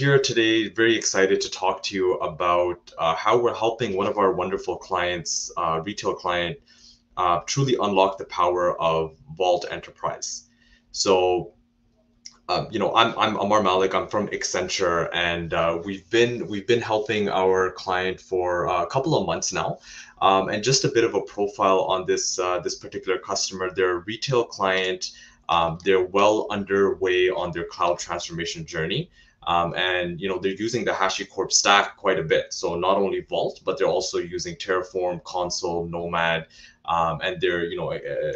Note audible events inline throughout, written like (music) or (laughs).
here today, very excited to talk to you about uh, how we're helping one of our wonderful clients, uh, retail client, uh, truly unlock the power of Vault Enterprise. So, um, you know, I'm I'm Amaar Malik. I'm from Accenture, and uh, we've been we've been helping our client for a couple of months now. Um, and just a bit of a profile on this uh, this particular customer. They're a retail client. Um, they're well underway on their cloud transformation journey. Um, and you know they're using the HashiCorp stack quite a bit. So not only Vault, but they're also using Terraform, Consul, Nomad, um, and they're you know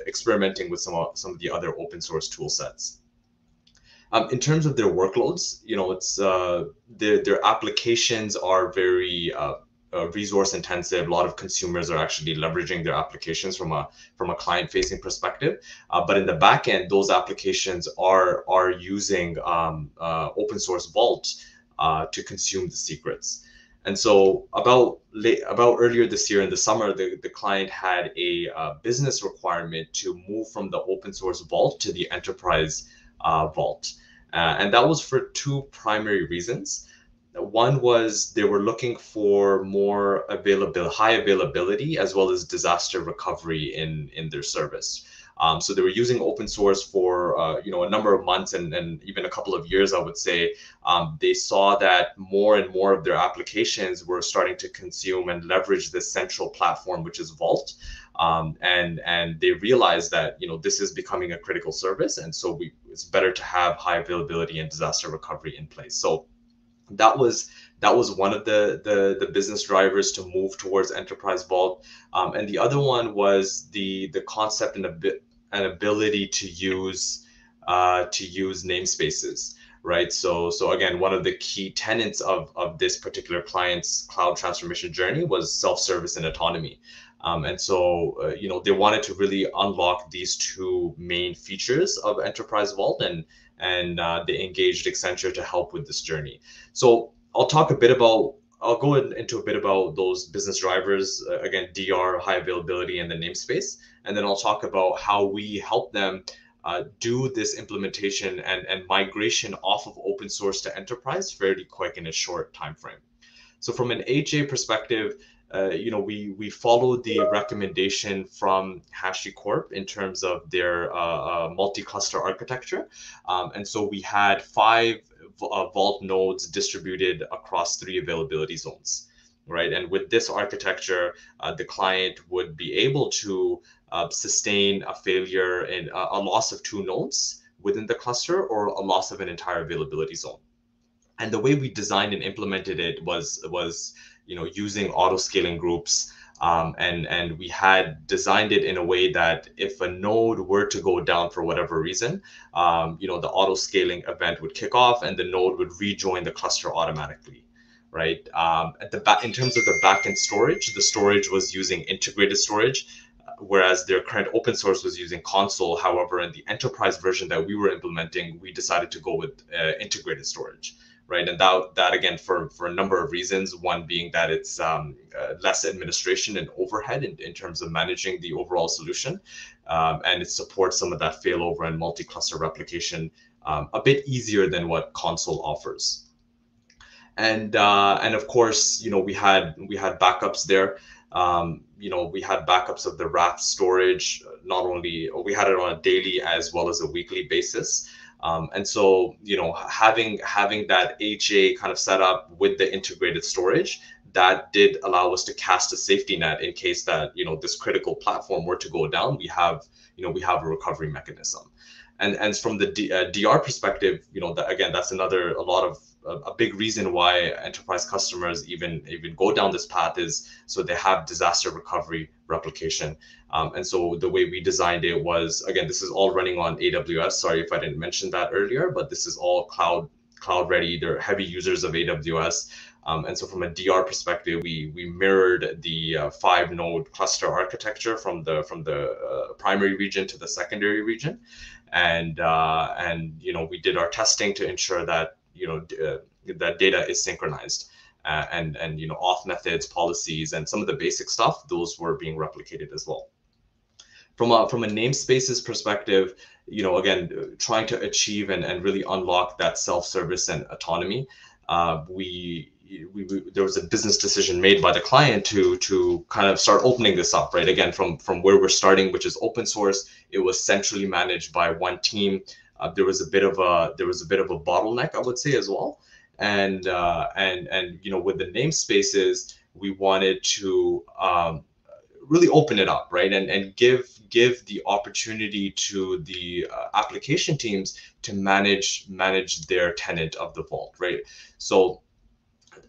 experimenting with some of, some of the other open source tool sets. Um, in terms of their workloads, you know, it's uh, their their applications are very uh, uh, resource intensive. A lot of consumers are actually leveraging their applications from a from a client facing perspective. Uh, but in the back end, those applications are are using um, uh, open source Vault uh, to consume the secrets. And so about late, about earlier this year in the summer, the, the client had a uh, business requirement to move from the open source Vault to the enterprise uh, Vault. and that was for two primary reasons. One was they were looking for more available, high availability, as well as disaster recovery in in their service. Um, so they were using open source for uh, you know a number of months and, and even a couple of years, I would say. Um, they saw that more and more of their applications were starting to consume and leverage this central platform, which is Vault. Um, and and they realized that you know this is becoming a critical service, and so we, it's better to have high availability and disaster recovery in place. So that was that was one of the the, the business drivers to move towards enterprise vault. Um, and the other one was the the concept and a bit an ability to use uh, to use namespaces right? So so again one of the key tenets of of this particular client's cloud transformation journey was self-service and autonomy um, and so uh, you know they wanted to really unlock these two main features of enterprise vault and and uh, they engaged Accenture to help with this journey. So I'll talk a bit about I'll go in, into a bit about those business drivers uh, again DR high availability and the namespace and then I'll talk about how we help them uh, do this implementation and, and migration off of open source to enterprise fairly quick in a short time frame. So from an HA perspective, uh, you know, we we followed the recommendation from HashiCorp in terms of their uh, uh, multi-cluster architecture, um, and so we had five uh, Vault nodes distributed across three availability zones, right? And with this architecture, the client would be able to sustain a failure in a loss of two nodes within the cluster or a loss of an entire availability zone. And the way we designed and implemented it was was you know, using auto scaling groups. Um, and and we had designed it in a way that if a node were to go down for whatever reason, um, you know, the auto scaling event would kick off and the node would rejoin the cluster automatically, right? Um, at the back, in terms of the backend storage, the storage was using integrated storage, whereas their current open source was using Consul. However, in the enterprise version that we were implementing, we decided to go with uh, integrated storage right? And that that again for for a number of reasons. One being that it's um, uh, less administration and overhead in, in terms of managing the overall solution, um, and it supports some of that failover and multi-cluster replication um, a bit easier than what Consul offers. And uh, and of course, you know, we had we had backups there. Um, you know, we had backups of the Raft storage, not only we had it on a daily as well as a weekly basis. Um, and so, you know, having having that HA kind of set up with the integrated storage, that did allow us to cast a safety net in case that you know this critical platform were to go down. We have you know we have a recovery mechanism, and and from the D, uh, DR perspective, you know that again that's another a lot of a big reason why enterprise customers even even go down this path is so they have disaster recovery replication. Um, and so the way we designed it was again, this is all running on AWS. Sorry if I didn't mention that earlier, but this is all cloud cloud ready. They're heavy users of AWS. Um, and so from a DR perspective, we we mirrored the uh, five node cluster architecture from the from the uh, primary region to the secondary region, and uh, and you know we did our testing to ensure that you know uh, that data is synchronized. Uh, and and you know auth methods policies and some of the basic stuff those were being replicated as well. From a from a namespaces perspective you know again trying to achieve and, and really unlock that self-service and autonomy uh, we, we, we, there was a business decision made by the client to to kind of start opening this up right? Again from from where we're starting which is open source it was centrally managed by one team uh, there was a bit of a there was a bit of a bottleneck i would say as well. And uh, and and you know with the namespaces we wanted to um, really open it up right? And and give give the opportunity to the uh, application teams to manage manage their tenant of the vault right? So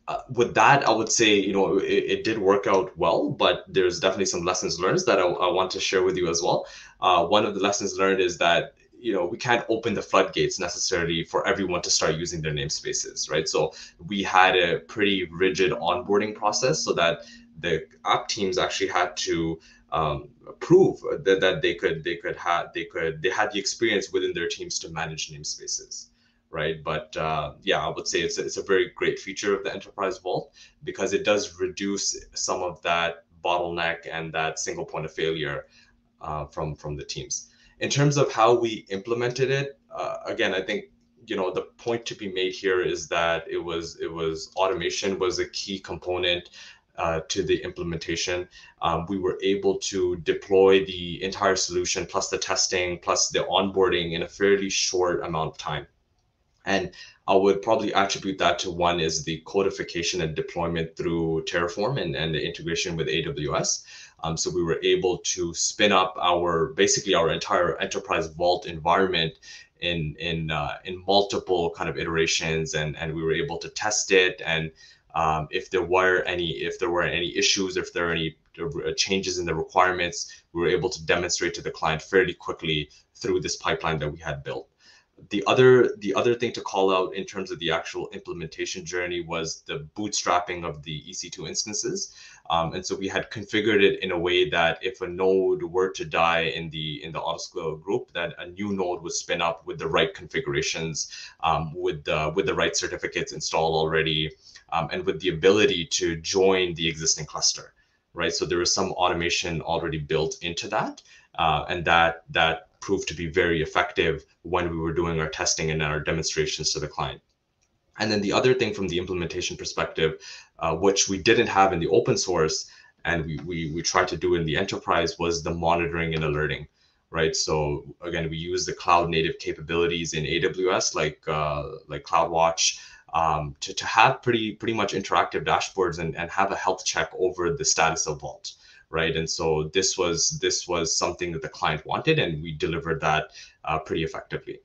uh, with that i would say you know it, it, did work out well but there's definitely some lessons learned that i, I want to share with you as well. Uh, one of the lessons learned is that you know we can't open the floodgates necessarily for everyone to start using their namespaces right? So we had a pretty rigid onboarding process so that the app teams actually had to um, prove that, that they could they could have they could they had the experience within their teams to manage namespaces right? But uh, yeah i would say it's a, it's a very great feature of the enterprise vault because it does reduce some of that bottleneck and that single point of failure uh, from from the teams in terms of how we implemented it uh, again i think you know the point to be made here is that it was it was automation was a key component uh, to the implementation. Um, we were able to deploy the entire solution plus the testing plus the onboarding in a fairly short amount of time. And I would probably attribute that to one is the codification and deployment through Terraform and, and the integration with AWS. Um, so we were able to spin up our basically our entire enterprise vault environment in in uh, in multiple kind of iterations, and and we were able to test it and um, if there were any if there were any issues if there are any uh, changes in the requirements we were able to demonstrate to the client fairly quickly through this pipeline that we had built the other the other thing to call out in terms of the actual implementation journey was the bootstrapping of the ec2 instances um, and so we had configured it in a way that if a node were to die in the in the autoscale group that a new node would spin up with the right configurations um, with the with the right certificates installed already um, and with the ability to join the existing cluster, right? So there was some automation already built into that, uh, and that that proved to be very effective when we were doing our testing and our demonstrations to the client. And then the other thing from the implementation perspective, uh, which we didn't have in the open source, and we, we we tried to do in the enterprise, was the monitoring and alerting right? So again, we use the cloud native capabilities in AWS like uh, like CloudWatch um, to, to have pretty pretty much interactive dashboards and, and have a health check over the status of Vault, right? And so this was this was something that the client wanted, and we delivered that uh, pretty effectively.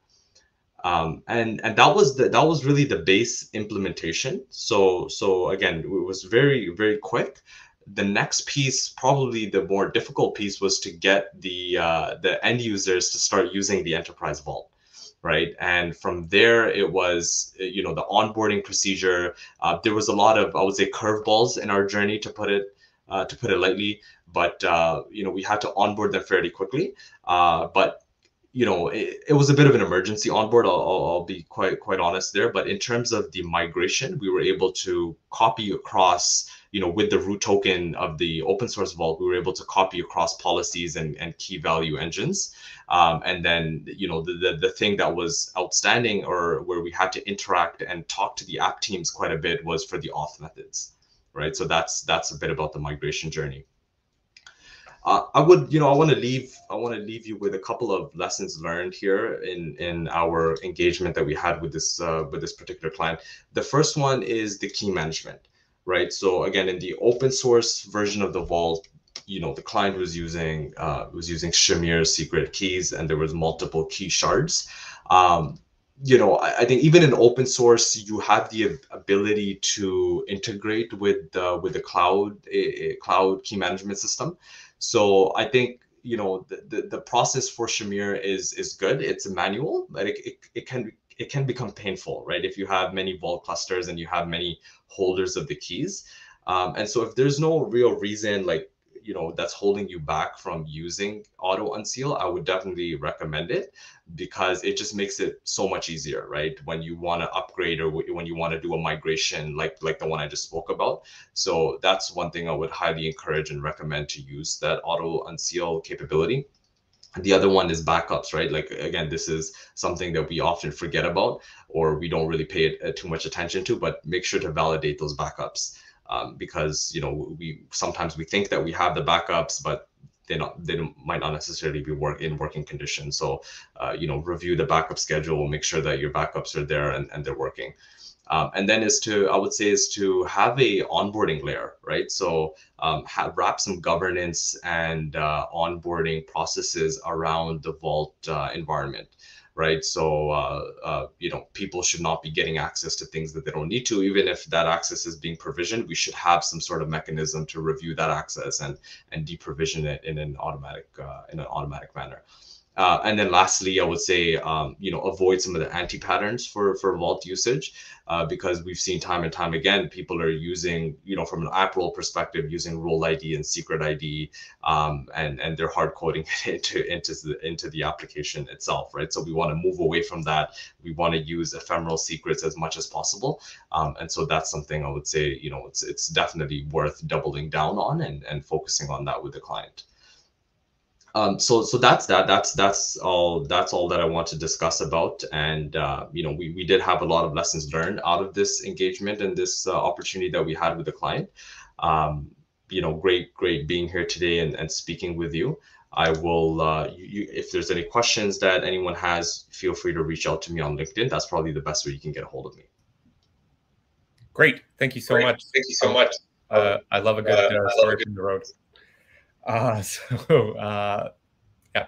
Um, and and that was the that was really the base implementation. So so again, it was very very quick. The next piece, probably the more difficult piece, was to get the uh, the end users to start using the enterprise vault right? And from there, it was you know the onboarding procedure. Uh, there was a lot of I would say curveballs in our journey to put it uh, to put it lightly, but uh, you know we had to onboard them fairly quickly. Uh, but you know it, it, was a bit of an emergency onboard. I'll, I'll, be quite quite honest there. But in terms of the migration, we were able to copy across you know, with the root token of the open source vault, we were able to copy across policies and, and key value engines. Um, and then, you know, the, the, the thing that was outstanding or where we had to interact and talk to the app teams quite a bit was for the auth methods, right? So that's that's a bit about the migration journey. Uh, I would, you know, I want to leave, I want to leave you with a couple of lessons learned here in in our engagement that we had with this uh, with this particular client. The first one is the key management right? So again, in the open source version of the Vault, you know, the client was using uh, was using Shamir secret keys, and there was multiple key shards. Um, you know, I, I, think even in open source, you have the ability to integrate with uh, with the cloud a, a cloud key management system. So I think you know the, the, the process for Shamir is is good. It's manual, but it, it, it can it can become painful, right? If you have many vault clusters and you have many holders of the keys. Um, and so if there's no real reason like you know that's holding you back from using auto unseal i would definitely recommend it because it just makes it so much easier right? When you want to upgrade or when you want to do a migration like like the one i just spoke about. So that's one thing i would highly encourage and recommend to use that auto unseal capability. The other one is backups right? Like again this is something that we often forget about or we don't really pay it, uh, too much attention to but make sure to validate those backups um, because you know we sometimes we think that we have the backups but they not they might not necessarily be work in working condition so uh, you know review the backup schedule make sure that your backups are there and, and they're working. Um, and then is to, I would say, is to have a onboarding layer, right? So um, have, wrap some governance and uh, onboarding processes around the Vault uh, environment, right? So uh, uh, you know, people should not be getting access to things that they don't need to, even if that access is being provisioned. We should have some sort of mechanism to review that access and and deprovision it in an automatic uh, in an automatic manner. Uh, and then lastly, I would say, um, you know, avoid some of the anti patterns for, for Vault usage uh, because we've seen time and time again, people are using, you know, from an app role perspective, using role ID and secret ID, um, and, and they're hard coding (laughs) it into, into, the, into the application itself, right? So we want to move away from that. We want to use ephemeral secrets as much as possible. Um, and so that's something I would say, you know, it's, it's definitely worth doubling down on and, and focusing on that with the client um, so so that's that that's that's all that's all that i want to discuss about. And uh, you know we, we did have a lot of lessons learned out of this engagement and this uh, opportunity that we had with the client. Um, you know great great being here today and, and speaking with you. I will uh, you, you, if there's any questions that anyone has feel free to reach out to me on linkedin. That's probably the best way you can get a hold of me. Great. Thank you so great. much. Thank you so much. Uh, i love a good uh, story from the road uh, (laughs) so uh, yeah,